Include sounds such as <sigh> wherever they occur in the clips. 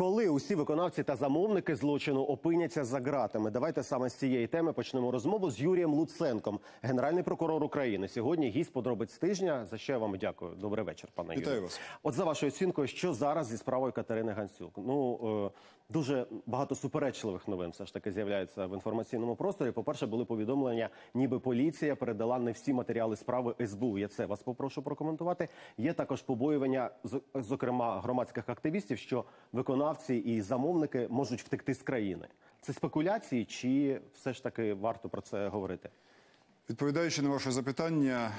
Коли усі виконавці та замовники злочину опиняться за ґратами? Давайте саме з цієї теми почнемо розмову з Юрієм Луценком, генеральний прокурор України. Сьогодні гість подробиць тижня. За що я вам дякую. Добрий вечір, пане Вітаю Юрію. вас. От за вашою оцінкою, що зараз зі справою Катерини Гансюк? Ну е, дуже багато суперечливих новин все ж таки з'являється в інформаційному просторі. По перше, були повідомлення, ніби поліція передала не всі матеріали справи СБУ. Я це вас попрошу прокоментувати. Є також побоювання, зокрема громадських активістів, що виконавці і замовники можуть втекти з країни. Це спекуляції, чи все ж таки варто про це говорити? Відповідаючи на ваше запитання,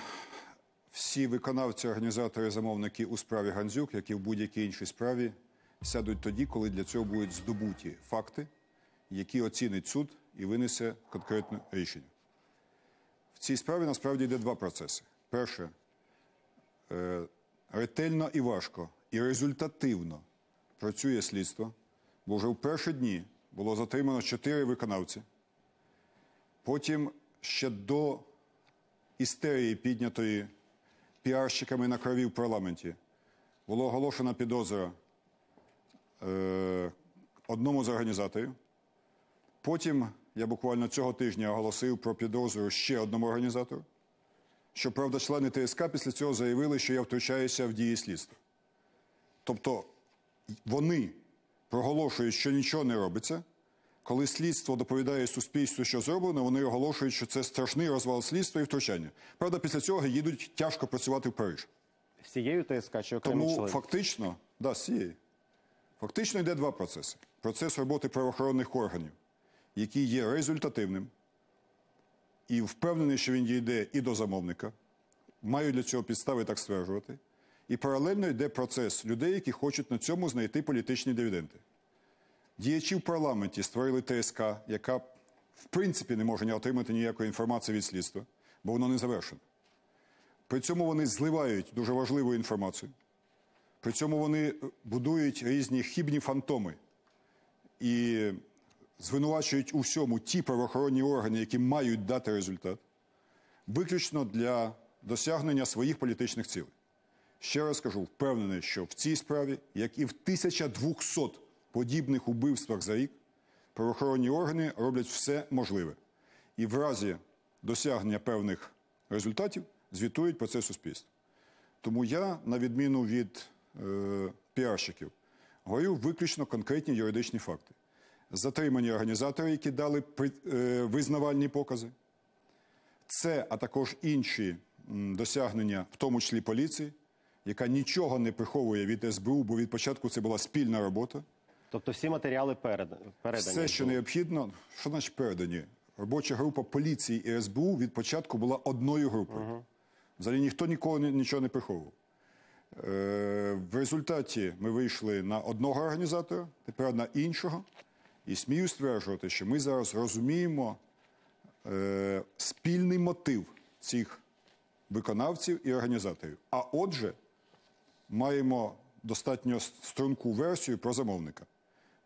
всі виконавці, організатори, замовники у справі Гандзюк, як і в будь-якій іншій справі, сядуть тоді, коли для цього будуть здобуті факти, які оцінить суд і винесе конкретне рішення. В цій справі насправді йде два процеси. Перше, е, ретельно і важко, і результативно працює слідство, бо вже в перші дні було затримано чотири виконавці. Потім ще до істерії, піднятої піарщиками на крові в парламенті, було оголошена підозра одному з організаторів. Потім я буквально цього тижня оголосив про підозру ще одному організатору. Щоправда, члени ТСК після цього заявили, що я втручаюся в дії слідства. Тобто вони проголошують, що нічого не робиться. Коли слідство доповідає суспільству, що зроблено, вони оголошують, що це страшний розвал слідства і втручання. Правда, після цього їдуть тяжко працювати в Париж. Всією ТСК чи окремі Тому фактично, да, з цієї. Фактично йде два процеси: процес роботи правоохоронних органів, який є результативним, і впевнений, що він дійде і до замовника. Маю для цього підстави так стверджувати. І паралельно йде процес людей, які хочуть на цьому знайти політичні дивіденди. Діячі в парламенті створили ТСК, яка в принципі не може не отримати ніякої інформації від слідства, бо воно не завершено. При цьому вони зливають дуже важливу інформацію. При цьому вони будують різні хібні фантоми і звинувачують у всьому ті правоохоронні органи, які мають дати результат, виключно для досягнення своїх політичних цілей. Ще раз кажу, впевнений, що в цій справі, як і в 1200 подібних убивствах за рік, правоохоронні органи роблять все можливе. І в разі досягнення певних результатів звітують про це суспільству. Тому я, на відміну від е, піарщиків, говорю виключно конкретні юридичні факти. Затримані організатори, які дали при- е, визнавальні покази, це, а також інші м, досягнення, в тому числі поліції, яка нічого не приховує від СБУ, бо від початку це була спільна робота. Тобто всі матеріали перед, передані. Все, що необхідно, що значить передані? Робоча група поліції і СБУ від початку була одною групою. Взагалі ніхто нікого ні- нічого не приховував. Е, в результаті ми вийшли на одного організатора, тепер на іншого. І смію стверджувати, що ми зараз розуміємо е, спільний мотив цих виконавців і організаторів. А отже, маємо достатньо струнку версію про замовника.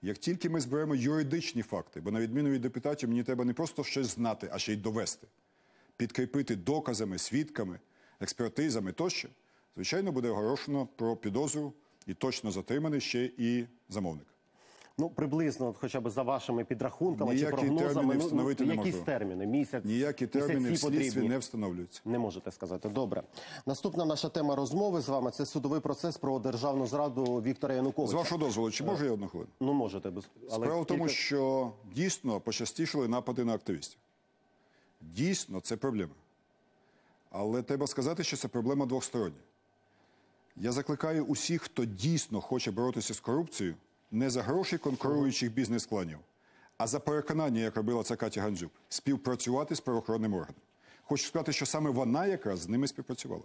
Як тільки ми зберемо юридичні факти, бо на відміну від депутатів, мені треба не просто щось знати, а ще й довести, підкріпити доказами, свідками, експертизами тощо, звичайно, буде оголошено про підозру і точно затриманий ще і замовник. Ну, приблизно, хоча б за вашими підрахунками Ніякі чи прогнозами, терміни ну, встановити ну, не якісь можу. терміни, місяць, Ніякі терміни в слідстві не встановлюються. Не можете сказати. Добре. Наступна наша тема розмови з вами це судовий процес про державну зраду Віктора З вашого дозволу, чи можу я одну хвилину? Ну можете без але Справа в тому, що дійсно почастішали напади на активістів. Дійсно, це проблема. Але треба сказати, що це проблема двостороння. Я закликаю усіх, хто дійсно хоче боротися з корупцією, не за гроші конкуруючих бізнес-кланів, а за переконання, як робила це Катя Гандзюк, співпрацювати з правоохоронним органом. Хочу сказати, що саме вона якраз з ними співпрацювала.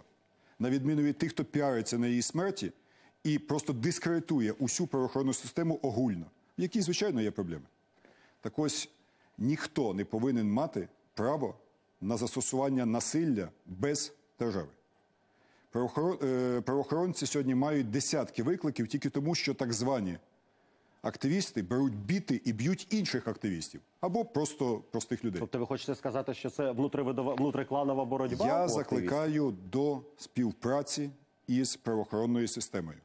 На відміну від тих, хто піариться на її смерті і просто дискредитує усю правоохоронну систему огульно, в якій, звичайно, є проблеми. Так ось ніхто не повинен мати право на застосування насилля без держави. Е, Правоохоронці сьогодні мають десятки викликів тільки тому, що так звані активісти беруть біти і б'ють інших активістів або просто простих людей. Тобто ви хочете сказати, що це внутривидова внутрикланова боротьба? Я активістів? закликаю до співпраці із правоохоронною системою.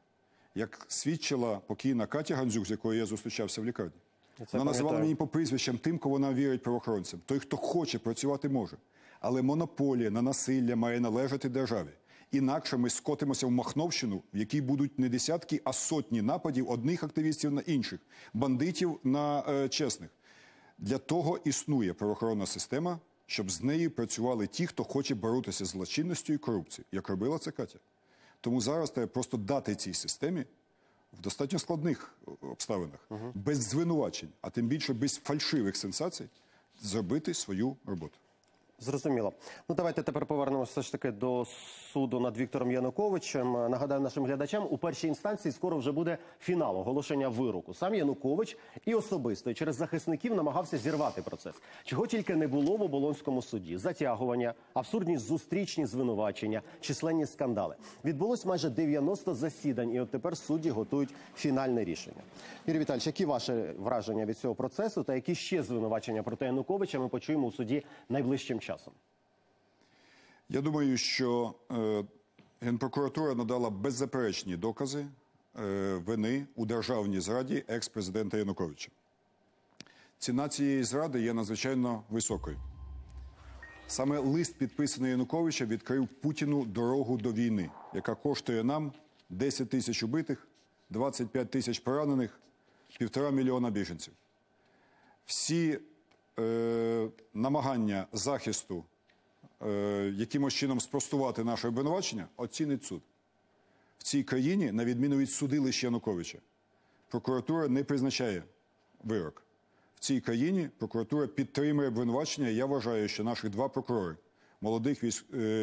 як свідчила покійна Катя Гандзюк, з якою я зустрічався в лікарні. це Вона називала мені по прізвищам тим, кого вона вірить правоохоронцям. Той, хто хоче працювати, може. Але монополія на насилля має належати державі. Інакше ми скотимося в Махновщину, в якій будуть не десятки, а сотні нападів одних активістів на інших, бандитів на е, чесних. Для того існує правоохоронна система, щоб з нею працювали ті, хто хоче боротися з злочинністю і корупцією, як робила це Катя. Тому зараз треба просто дати цій системі в достатньо складних обставинах, без звинувачень, а тим більше без фальшивих сенсацій, зробити свою роботу. Зрозуміло. Ну давайте тепер повернемося все ж таки до суду над Віктором Януковичем. Нагадаю нашим глядачам, у першій інстанції скоро вже буде фінал оголошення вироку. Сам Янукович і особисто і через захисників намагався зірвати процес. Чого тільки не було в оболонському суді: затягування, абсурдні зустрічні звинувачення, численні скандали. Відбулось майже 90 засідань, і от тепер судді готують фінальне рішення. Юрій Віталійович, які ваші враження від цього процесу та які ще звинувачення проти Януковича ми почуємо у суді найближчим часом? Я думаю, що е, Генпрокуратура надала беззаперечні докази е, вини у державній зраді екс-президента Януковича. Ціна цієї зради є надзвичайно високою. Саме лист, підписаний Януковича, відкрив Путіну дорогу до війни, яка коштує нам 10 тисяч убитих, 25 тисяч поранених, півтора мільйона біженців. Всі е, намагання захисту е, якимось чином спростувати наше обвинувачення, оцінить суд. В цій країні, на відміну від судилища Януковича, прокуратура не призначає вирок. В цій країні прокуратура підтримує обвинувачення. Я вважаю, що наші два прокурори, молодих е,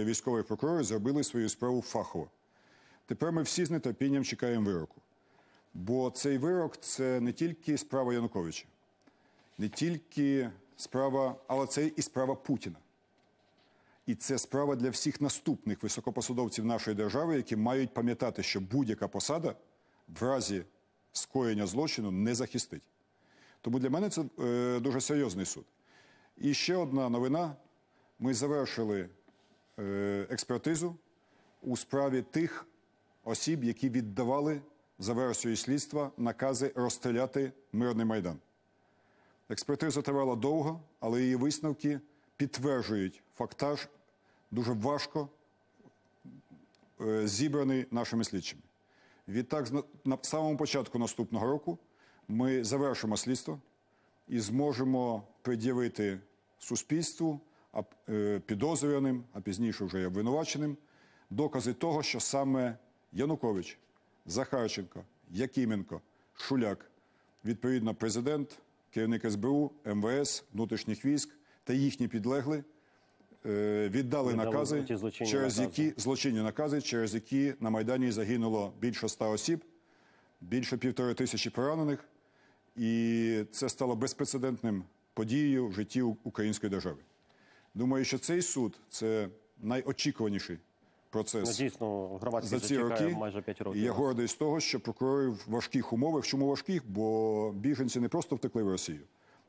військових прокурорів, зробили свою справу фахово. Тепер ми всі з нетерпінням чекаємо вироку. Бо цей вирок це не тільки справа Януковича, не тільки справа, але це і справа Путіна. І це справа для всіх наступних високопосадовців нашої держави, які мають пам'ятати, що будь-яка посада в разі скоєння злочину не захистить. Тому для мене це е, дуже серйозний суд. І ще одна новина: ми завершили е, експертизу у справі тих осіб, які віддавали за версією слідства накази розстріляти мирний майдан. Експертиза тривала довго, але її висновки підтверджують фактаж дуже важко е, зібраний нашими слідчими. Відтак, на самому початку наступного року ми завершимо слідство і зможемо пред'явити суспільству, е, підозрюваним, а пізніше вже й обвинуваченим, докази того, що саме Янукович, Захарченко, Якименко, Шуляк, відповідно президент, керівник СБУ, МВС, внутрішніх військ та їхні підлегли е, віддали накази, через які злочинні накази, через які на Майдані загинуло більше ста осіб, більше півтори тисячі поранених, і це стало безпрецедентним подією в житті української держави. Думаю, що цей суд це найочікуваніший процес Ну, дійсно, за ці роки. майже 5 І років. я гордий з того, що прокурори в важких умовах. Чому важких? Бо біженці не просто втекли в Росію,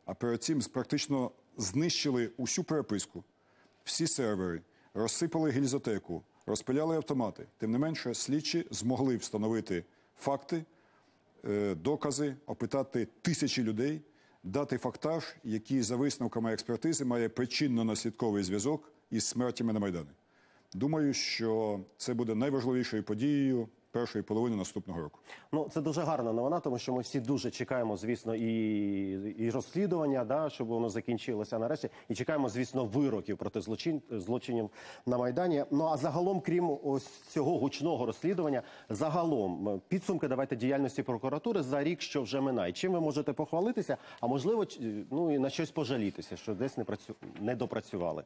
а перед цим практично знищили усю переписку, всі сервери, розсипали гільзотеку, розпиляли автомати. Тим не менше, слідчі змогли встановити факти, е, докази, опитати тисячі людей, дати фактаж, який за висновками експертизи має причинно-наслідковий зв'язок із смертями на Майдані. Думаю, що це буде найважливішою подією першої половини наступного року. Ну це дуже гарна новина, тому що ми всі дуже чекаємо, звісно, і, і розслідування, да, щоб воно закінчилося нарешті, і чекаємо, звісно, вироків проти злочин злочинів на майдані. Ну а загалом, крім ось цього гучного розслідування, загалом е, підсумки давайте діяльності прокуратури за рік, що вже минає. Чим ви можете похвалитися? А можливо, ч- ну і на щось пожалітися, що десь не працю не допрацювали.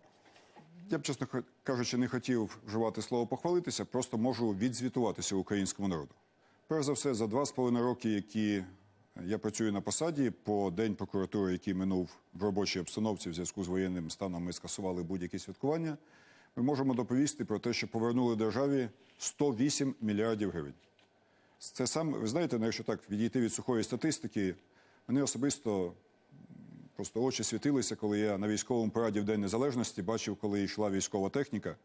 Я б, чесно кажучи, не хотів вживати слово похвалитися, просто можу відзвітуватися українському народу. Перш за все, за два з половиною роки, які я працюю на посаді, по день прокуратури, який минув в робочій обстановці в зв'язку з воєнним станом, ми скасували будь-які святкування. Ми можемо доповісти про те, що повернули державі 108 мільярдів гривень. Це саме, ви знаєте, якщо так відійти від сухої статистики, мене особисто Просто очі світилися, коли я на військовому параді в День Незалежності бачив, коли йшла військова техніка,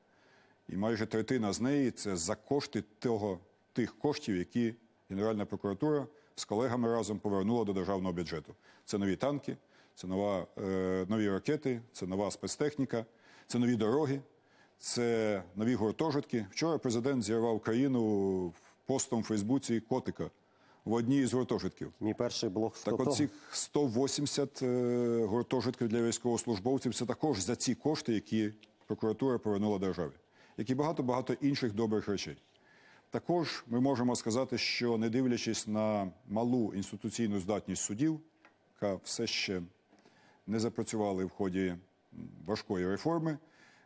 і майже третина з неї це за кошти того, тих коштів, які Генеральна прокуратура з колегами разом повернула до державного бюджету. Це нові танки, це нова, е, нові ракети, це нова спецтехніка, це нові дороги, це нові гуртожитки. Вчора президент зірвав країну постом в Фейсбуці котика в одній із гуртожитків. Мій перший блог 100 Так цих 180 е, гуртожитків для військовослужбовців це також за ці кошти, які прокуратура повернула державі, як і багато-багато інших добрих речей. Також ми можемо сказати, що не дивлячись на малу інституційну здатність судів, яка все ще не запрацювали в ході важкої реформи,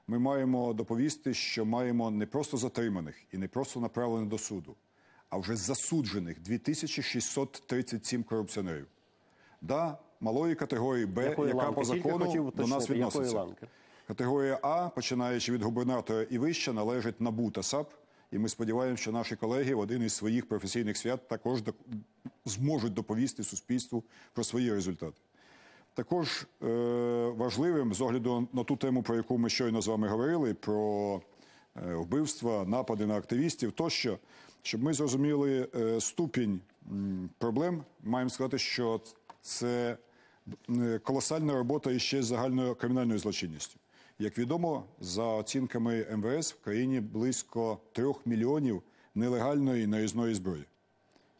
ми маємо доповісти, що маємо не просто затриманих і не просто направлених до суду, а вже засуджених 2637 корупціонерів. Да, малої категорії Б, Якої яка ланки? по закону хотів до нас відноситься. Категорія А, починаючи від губернатора і вище, належить НАБУ та САП. І ми сподіваємося, що наші колеги в один із своїх професійних свят також до- зможуть доповісти суспільству про свої результати. Також е, важливим з огляду на ту тему, про яку ми щойно з вами говорили, про е, вбивства, напади на активістів тощо, щоб ми зрозуміли е, ступінь проблем, маємо сказати, що це е, колосальна робота іще з загальною кримінальною злочинністю. Як відомо, за оцінками МВС в країні близько трьох мільйонів нелегальної нарізної зброї.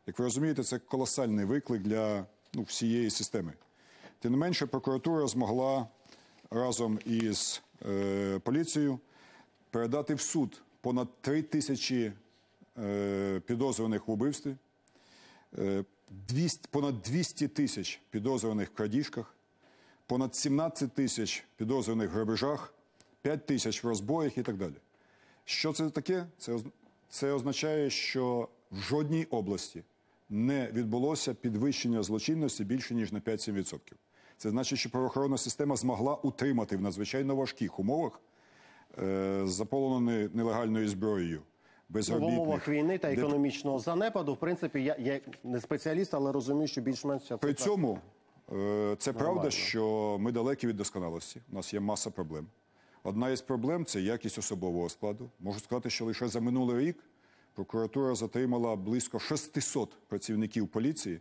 Як ви розумієте, це колосальний виклик для ну, всієї системи. Тим не менше, прокуратура змогла разом із е, поліцією передати в суд понад три тисячі підозрюваних в убивстві, е, 200, понад 200 тисяч підозрюваних в крадіжках, понад 17 тисяч підозрюваних в грабежах, 5 тисяч в розбоях і так далі. Що це таке? Це означає, що в жодній області не відбулося підвищення злочинності більше ніж на 5-7%. Це значить, що правоохоронна система змогла утримати в надзвичайно важких умовах е, заполонені нелегальною зброєю. Ну, в умовах війни та економічного занепаду, в принципі, я, я не спеціаліст, але розумію, що більш-менш При цьому е, це правда, Нормально. що ми далекі від досконалості. У нас є маса проблем. Одна із проблем це якість особового складу. Можу сказати, що лише за минулий рік прокуратура затримала близько 600 працівників поліції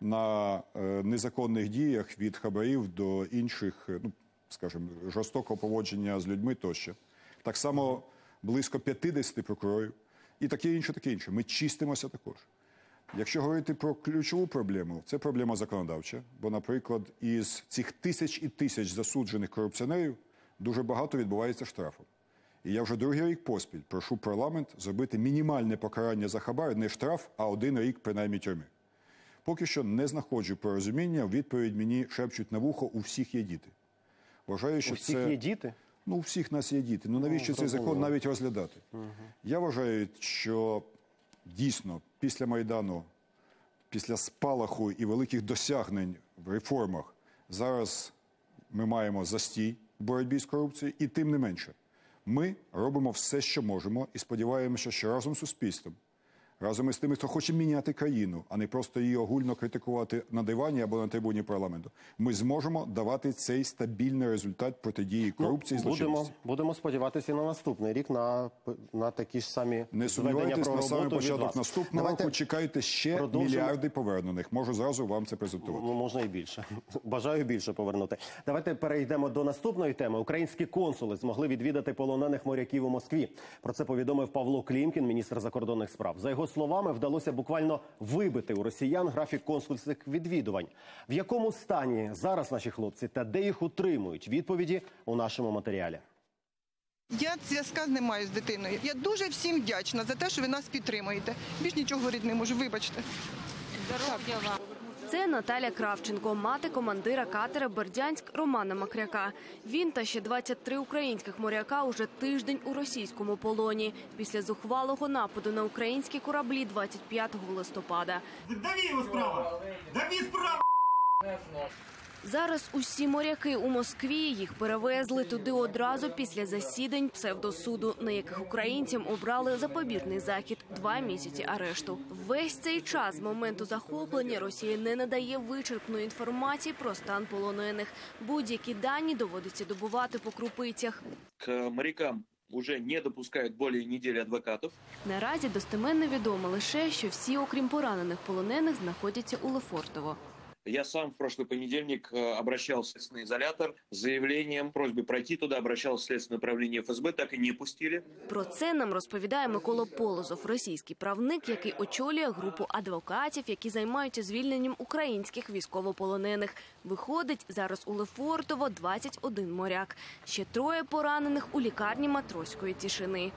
на е, незаконних діях від хабарів до інших, е, ну скажімо, жорстокого поводження з людьми тощо. Так само близько 50 прокурорів і таке інше, таке інше. Ми чистимося також. Якщо говорити про ключову проблему, це проблема законодавча. Бо, наприклад, із цих тисяч і тисяч засуджених корупціонерів дуже багато відбувається штрафом. І я вже другий рік поспіль прошу парламент зробити мінімальне покарання за хабар, не штраф, а один рік принаймні тюрми. Поки що не знаходжу порозуміння. Відповідь мені шепчуть на вухо: у всіх є діти. Вважаю, що У всіх це є діти. Ну, у всіх нас є діти. Ну навіщо цей закон навіть розглядати? Я вважаю, що дійсно після Майдану, після спалаху і великих досягнень в реформах, зараз ми маємо застій в боротьбі з корупцією, і тим не менше, ми робимо все, що можемо, і сподіваємося, що разом з суспільством, разом із тими, хто хоче міняти країну, а не просто її огульно критикувати на дивані або на трибуні парламенту, ми зможемо давати цей стабільний результат протидії корупції і Ну, будемо, будемо сподіватися на наступний рік на, на такі ж самі Не сумнівайтесь, на самий початок вас. наступного Давайте- року чекайте ще продовжимо. мільярди повернених. Можу зразу вам це презентувати. Ну, можна і більше. <laughs> Бажаю більше повернути. Давайте перейдемо до наступної теми. Українські консули змогли відвідати полонених моряків у Москві. Про це повідомив Павло Клімкін, міністр закордонних справ. За його словами, вдалося буквально вибити у росіян графік консульських відвідувань. В якому стані зараз наші хлопці та де їх утримують? Відповіді у нашому матеріалі. Я зв'язка не маю з дитиною. Я дуже всім вдячна за те, що ви нас підтримуєте. Більш нічого говорити не можу, вибачте. Здоров'я вам. Це Наталя Кравченко, мати командира катера Бердянськ Романа Макряка. Він та ще 23 українських моряка уже тиждень у російському полоні після зухвалого нападу на українські кораблі 25 листопада. Даві його справа! Даві справа! Зараз усі моряки у Москві їх перевезли туди одразу після засідань псевдосуду, на яких українцям обрали запобіжний захід два місяці арешту. Весь цей час з моменту захоплення Росія не надає вичерпної інформації про стан полонених. Будь-які дані доводиться добувати по крупицях. к морякам уже не допускают более недели адвокатов. Наразі достеменно відомо лише, що всі, окрім поранених полонених, знаходяться у Лефортово. Я сам в прошлый понедельник э, обращался в следственный изолятор с заявлением, просьбой пройти туда, обращался в следственное управление ФСБ, так и не пустили. Про це нам розповідає Микола Полозов, російський правник, який очолює групу адвокатів, які займаються звільненням українських військовополонених. Виходить зараз у Лефортово 21 моряк. Ще троє поранених у лікарні Матроської тишини.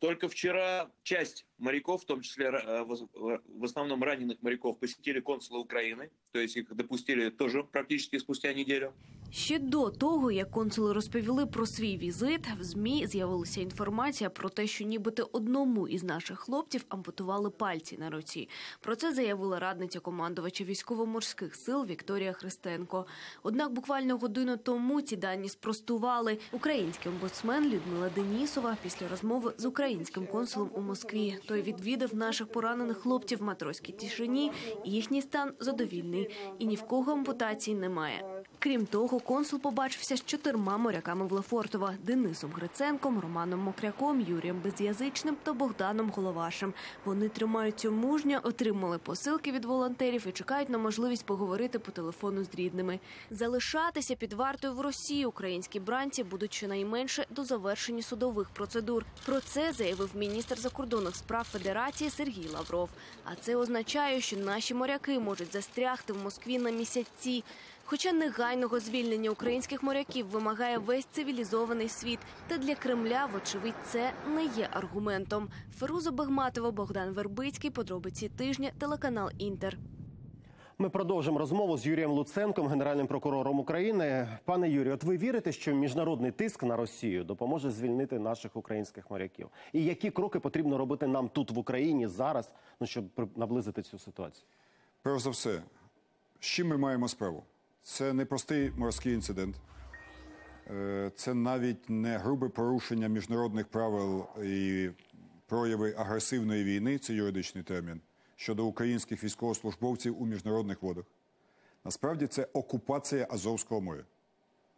Только вчера часть моряков, в том числе э, воз- в основном раненых моряков, посетили консула Украины, то есть их допустили тоже практически спустя неделю. Ще до того, як консули розповіли про свій візит, в змі з'явилася інформація про те, що нібито одному із наших хлопців ампутували пальці на руці. Про це заявила радниця командувача військово-морських сил Вікторія Христенко. Однак буквально годину тому ці дані спростували. Український омбудсмен Людмила Денісова після розмови з українським консулом у Москві. Той відвідав наших поранених хлопців в матроській тишині. Їхній стан задовільний, і ні в кого ампутації немає. Крім того, консул побачився з чотирма моряками в Лефортово – Денисом Гриценком, Романом Мокряком, Юрієм Без'язичним та Богданом Головашем. Вони тримаються мужньо, отримали посилки від волонтерів і чекають на можливість поговорити по телефону з рідними. Залишатися під вартою в Росії українські бранці будуть щонайменше до завершення судових процедур. Про це заявив міністр закордонних справ Федерації Сергій Лавров. А це означає, що наші моряки можуть застрягти в Москві на місяці. Хоча негайного звільнення українських моряків вимагає весь цивілізований світ, та для Кремля, вочевидь, це не є аргументом. Феруза Бегматова, Богдан Вербицький, подробиці тижня, телеканал Інтер. Ми продовжимо розмову з Юрієм Луценком, генеральним прокурором України. Пане Юрію, от ви вірите, що міжнародний тиск на Росію допоможе звільнити наших українських моряків? І які кроки потрібно робити нам тут в Україні зараз, ну щоб наблизити цю ситуацію? Перш за все, з чим ми маємо справу? Це не простий морський інцидент, Е, це навіть не грубе порушення міжнародних правил і прояви агресивної війни, це юридичний термін, щодо українських військовослужбовців у міжнародних водах. Насправді це окупація Азовського моря.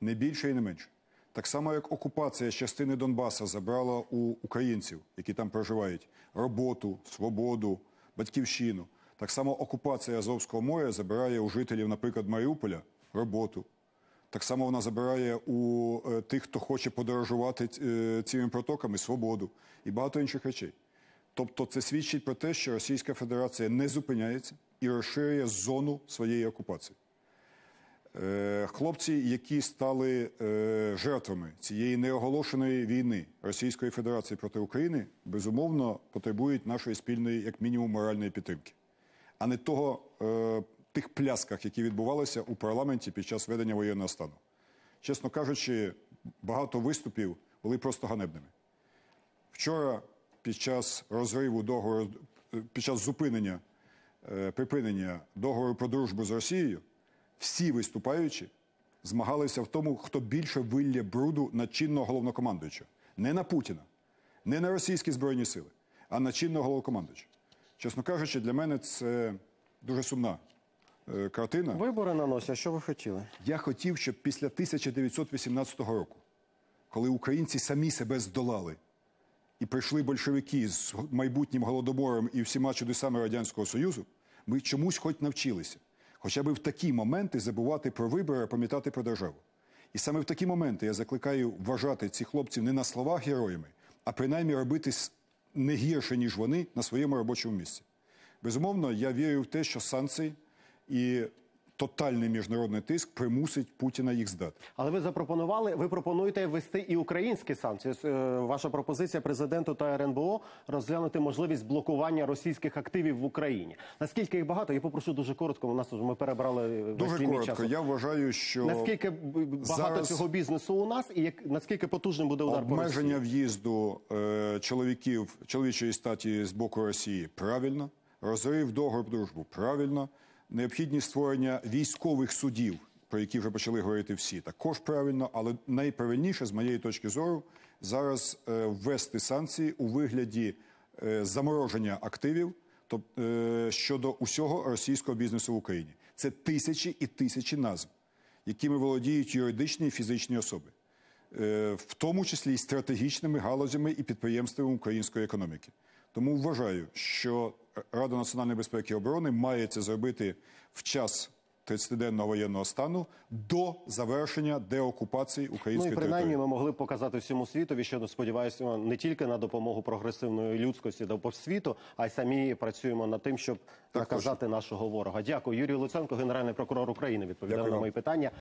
Не більше і не менше. Так само, як окупація частини Донбаса забрала у українців, які там проживають, роботу, свободу, батьківщину. Так само окупація Азовського моря забирає у жителів, наприклад, Маріуполя роботу. Так само вона забирає у е, тих, хто хоче подорожувати е, цими протоками, свободу і багато інших речей. Тобто це свідчить про те, що Російська Федерація не зупиняється і розширює зону своєї окупації. Е, Хлопці, які стали жертвами цієї неоголошеної війни Російської Федерації проти України, безумовно потребують нашої спільної, як мінімум, моральної підтримки, а не того тих плясках, які відбувалися у парламенті під час ведення воєнного стану. Чесно кажучи, багато виступів були просто ганебними. Вчора, під час розриву договору, під час зупинення, е, припинення договору про дружбу з Росією, всі виступаючі змагалися в тому, хто більше вилє бруду на чинного головнокомандуючого. Не на Путіна, не на російські збройні сили, а на чинного головнокомандуючого. Чесно кажучи, для мене це дуже сумна е, картина. Вибори на носі. А що ви хотіли? Я хотів, щоб після 1918 року, коли українці самі себе здолали і прийшли большевики з майбутнім голодомором і всіма чудесами Радянського Союзу, ми чомусь хоч навчилися. Хоча б в такі моменти забувати про вибори, а пам'ятати про державу. І саме в такі моменти я закликаю вважати цих хлопців не на словах героями, а принаймні робити не гірше, ніж вони на своєму робочому місці. Безумовно, я вірю в те, що санкції і тотальний міжнародний тиск примусить Путіна їх здати. Але ви запропонували, ви пропонуєте ввести і українські санкції. Е, Ваша пропозиція президенту та РНБО розглянути можливість блокування російських активів в Україні. Наскільки їх багато? Я попрошу дуже коротко. У нас уже ми перебрали весь Дуже коротко. час. Я вважаю, що Наскільки багато зараз- цього бізнесу у нас, і як наскільки потужним буде удар обмеження Росії? в'їзду е, чоловіків чоловічої статі з боку Росії правильно, розрив договору дружбу правильно, необхідність створення військових судів, про які вже почали говорити всі, також правильно, але найправильніше, з моєї точки зору, зараз е, ввести санкції у вигляді е, замороження активів тоб- е, щодо усього російського бізнесу в Україні. Це тисячі і тисячі назв, якими володіють юридичні і фізичні особи. в тому числі і стратегічними галузями і підприємствами української економіки. Тому вважаю, що Рада національної безпеки і оборони має це зробити в час 30-денного воєнного стану до завершення деокупації Ну української і принаймні території. ми могли б показати всьому світові, що сподіваюся, не тільки на допомогу прогресивної людськості до по світу, а й самі працюємо над тим, щоб наказати нашого ворога. Дякую, Юрій Луценко, генеральний прокурор України, відповідав Дякую на мої питання.